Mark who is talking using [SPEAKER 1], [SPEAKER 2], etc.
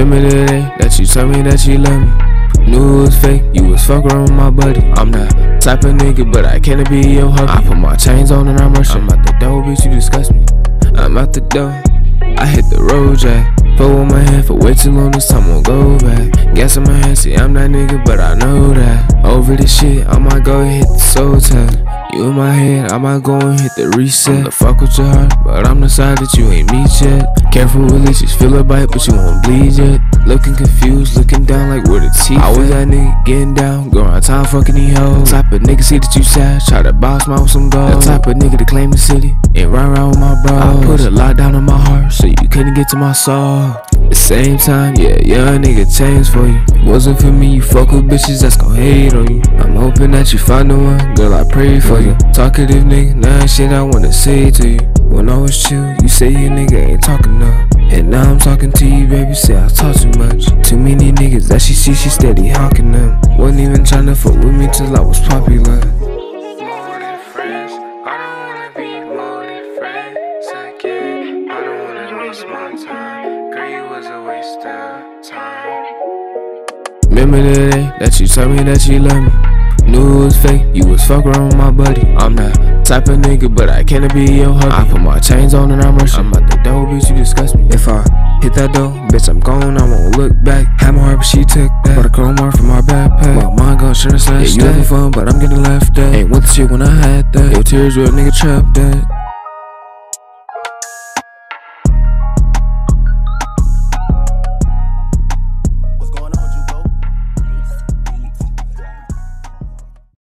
[SPEAKER 1] Remember the day that you told me that you love me. Knew it was fake, you was fucking around with my buddy. I'm not type of nigga, but I can't be your hubby. I put my chains on and I'm rushing. I'm out the door, bitch, you disgust me. I'm out the door. I hit the road, jack. Fuck with my head for way too long, this time won't go back. Gas in my head, see, I'm that nigga, but I know that. Over this shit, I might go hit the soul tag. You in my head, I might go and hit the reset. The fuck with your heart, but I'm the side that you ain't meet yet. Careful with leeches, feel a bite, but you won't bleed yet. Looking confused, looking down like where the teeth. I was that nigga getting down, go around town fucking these hoes. The type of nigga see that you sad, try to box my with some gold. The type of nigga to claim the city and run around with my bros. I put a lot down on my heart, so you couldn't get to my soul. The same time, yeah, young nigga changed for you. Wasn't for me, you fuck with bitches that's gon' hate on you. I'm hoping that you find the one, girl, I pray for you. Talkative nigga, now shit I wanna say to you. When I was chill, you say your nigga ain't talking enough. And now I'm talking to you, baby, say I talk too much. Too many niggas that she see, she steady hawking them. Wasn't even tryna fuck with me till I was popular.
[SPEAKER 2] Was a waste of time.
[SPEAKER 1] Remember the day that you told me that you love me. Knew it was fake, you was fucking around with my buddy. I'm that type of nigga, but I can't be your hubby. I put my chains on and I'm rushing. I'm out the door, bitch, you disgust me. If I hit that door, bitch, I'm gone, I won't look back. Had my heart, but she took that. Bought a chrome mark from my backpack. My mind gon' sure slash Yeah, you having fun, but I'm getting left at. Ain't with the shit when I had that. Your tears were a nigga trapped that.